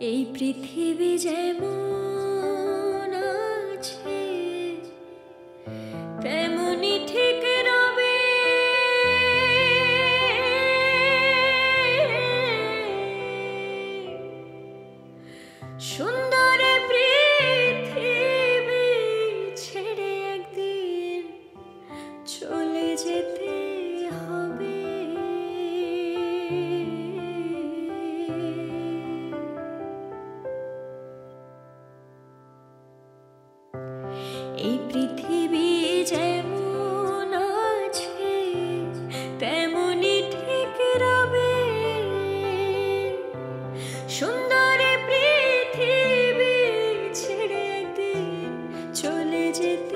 এই পৃথিবী যেমন did.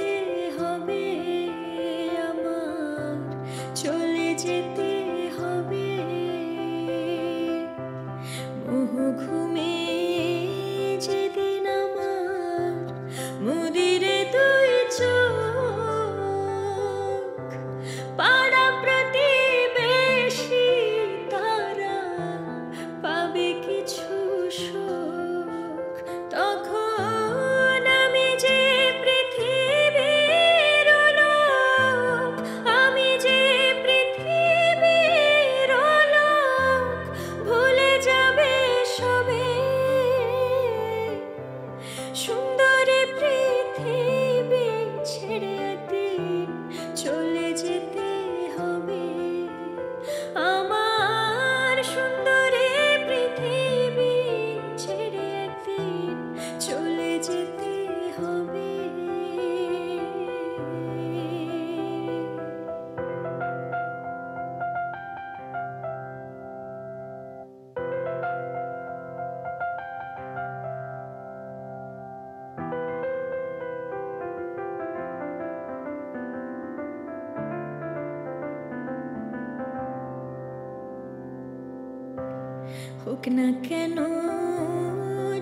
হোক না কেন,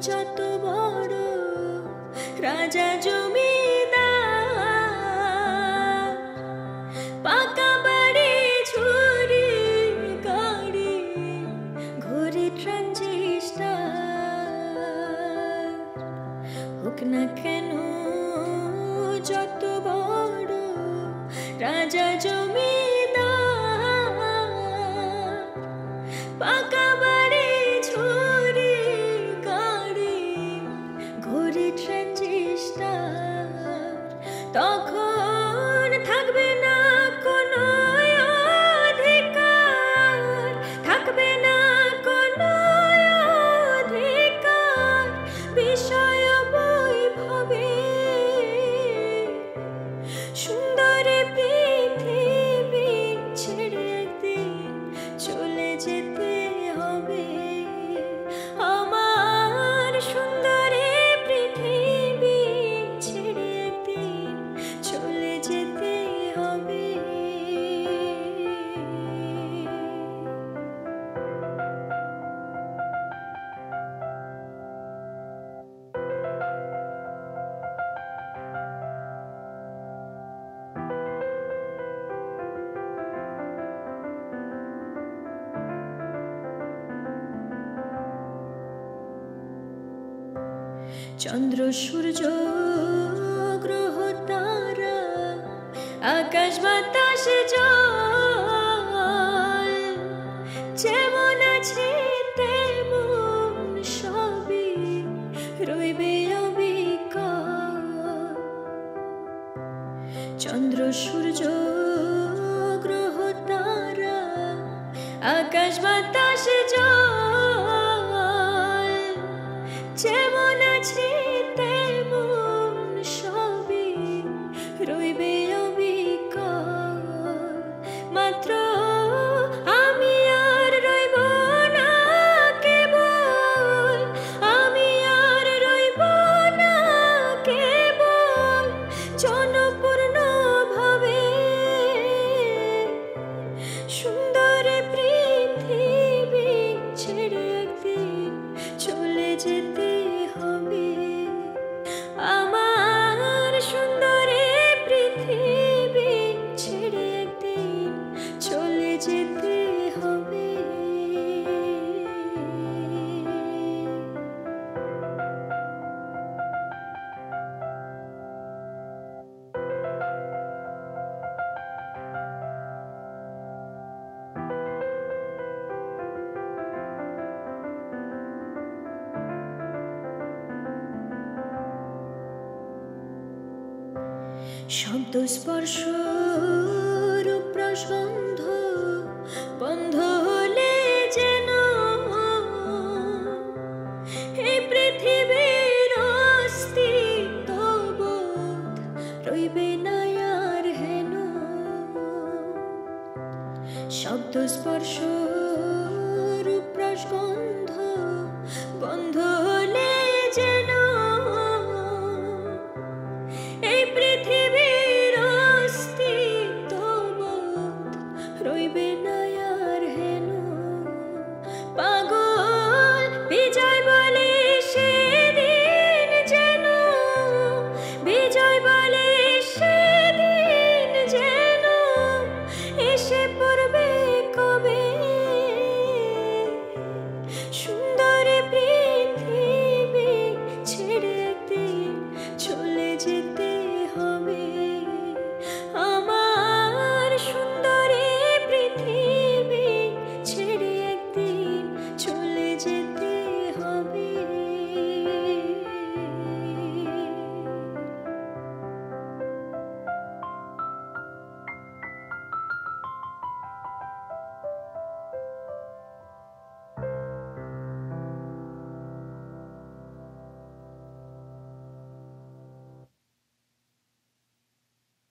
যত বড় রাজা জমি পাকা বাড়ি গাড়ি হোক না কেন, যত বড় রাজা জমি চন্দ্র, সূর্য, গ্রহ, তারা, আকাশ, বাতাসে যেমন আছে তেমন রইবে চন্দ্র, সূর্য, গ্রহ, তারা, আকাশ, বাতাসে যা teach. শব্দস্পর্শ প্রসন্ধ বন্ধ হলে যেন এই পৃথিবীর অস্তিত্ব রইবে না আর হেন। শব্দস্পর্শ